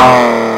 Tchau.